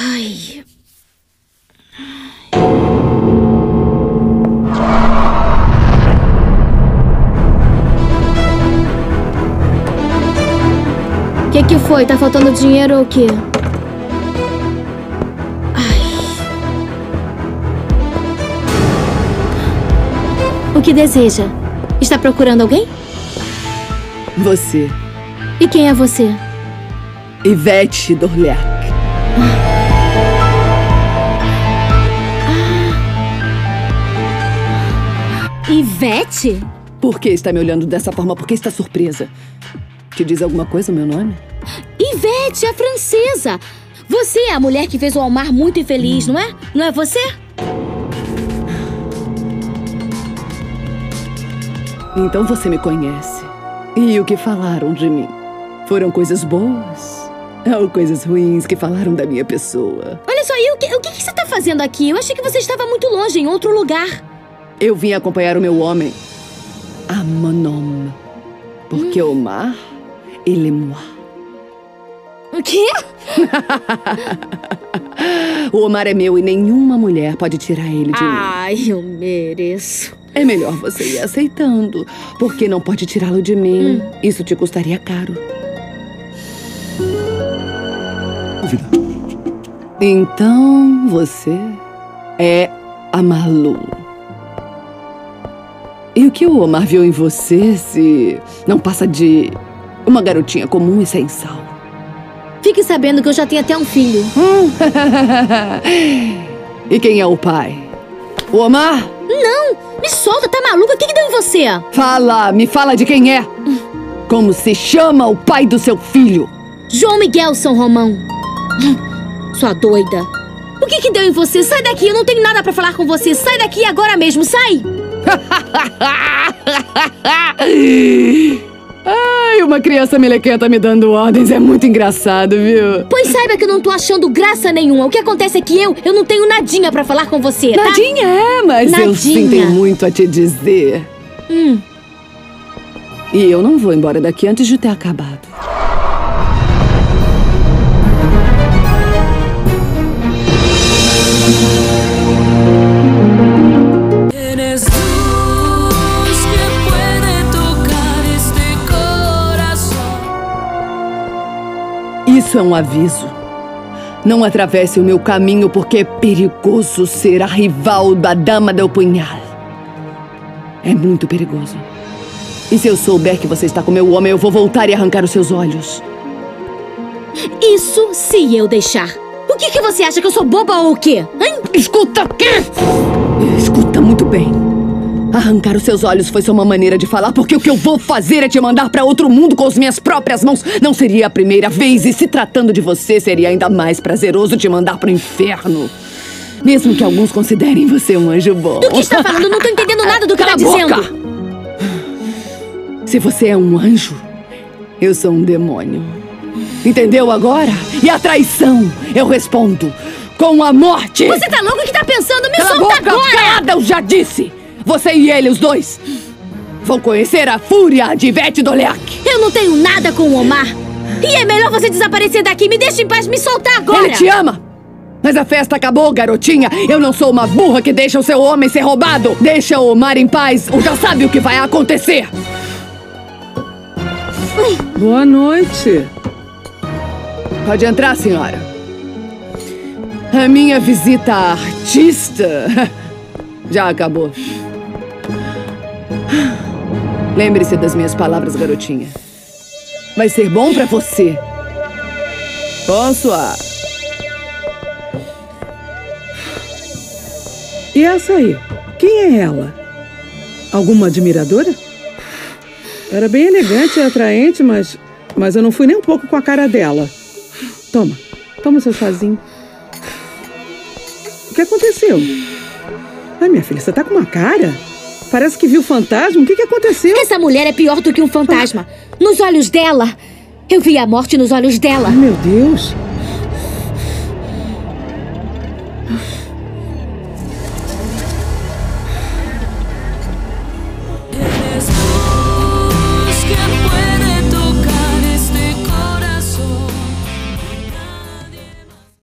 Ai. O que, que foi? Tá faltando dinheiro ou o quê? Ai. O que deseja? Está procurando alguém? Você, E quem é você? Ivete Dorleac. Ivete? Por que está me olhando dessa forma? Por que está surpresa? Te diz alguma coisa o meu nome? Ivete, a francesa! Você é a mulher que fez o Almar muito infeliz, não é? Não é você? Então você me conhece. E o que falaram de mim? Foram coisas boas? Ou coisas ruins que falaram da minha pessoa? Olha só, e o que, o que você tá fazendo aqui? Eu achei que você estava muito longe, em outro lugar. Eu vim acompanhar o meu homem, a Manom. Porque Omar, ele é moi. O quê? O Omar é meu e nenhuma mulher pode tirar ele de mim. Ai, eu mereço. É melhor você ir aceitando, porque não pode tirá-lo de mim. Isso te custaria caro. Então você é a Malu. E o que o Omar viu em você se não passa de uma garotinha comum e sem sal? Fique sabendo que eu já tenho até um filho. e quem é o pai? O Omar? Não! Me solta, tá maluca? O que, que deu em você? Fala, me fala de quem é. Como se chama o pai do seu filho? João Miguel São Romão. Sua doida. O que, que deu em você? Sai daqui, eu não tenho nada pra falar com você. Sai daqui agora mesmo, sai! Ai, uma criança melequenta me dando ordens é muito engraçado, viu? Pois saiba que eu não tô achando graça nenhuma. O que acontece é que eu, eu não tenho nadinha pra falar com você, tá? Nadinha é, mas eu sim Nadinha. tenho muito a te dizer. Hum. E eu não vou embora daqui antes de ter acabado. Isso é um aviso. Não atravesse o meu caminho porque é perigoso ser a rival da Dama del Punhal. É muito perigoso. E se eu souber que você está com meu homem, eu vou voltar e arrancar os seus olhos. Isso se eu deixar. O que, que você acha que eu sou boba ou o quê? Hein? Escuta aqui! Escuta muito bem. Arrancar os seus olhos foi só uma maneira de falar, porque o que eu vou fazer é te mandar para outro mundo com as minhas próprias mãos. Não seria a primeira vez, e se tratando de você, seria ainda mais prazeroso te mandar pro inferno. Mesmo que alguns considerem você um anjo bom. Do que está falando? Não tô entendendo nada do que tá boca! dizendo. Se você é um anjo, eu sou um demônio. Entendeu agora? E a traição, eu respondo com a morte! Você tá louco? O que tá pensando? Me Cala a solta boca, agora! calada, eu já disse! Você e ele, os dois, vão conhecer a fúria de Ivete Doleac. Eu não tenho nada com o Omar. E é melhor você desaparecer daqui. Me deixa em paz, me soltar agora. Ele te ama! Mas a festa acabou, garotinha. Eu não sou uma burra que deixa o seu homem ser roubado. Deixa o Omar em paz, ou já sabe o que vai acontecer. Boa noite. Pode entrar, senhora. A minha visita à artista já acabou. Lembre-se das minhas palavras, garotinha. Vai ser bom pra você. Bonsoir. E essa aí? Quem é ela? Alguma admiradora? Era bem elegante e atraente, mas. Mas eu não fui nem um pouco com a cara dela. Toma, toma seu chazinho. O que aconteceu? Ai, minha filha, você tá com uma cara? Parece que viu fantasma. O que, que aconteceu? Essa mulher é pior do que um fantasma. Nos olhos dela, eu vi a morte nos olhos dela. Ai, meu Deus.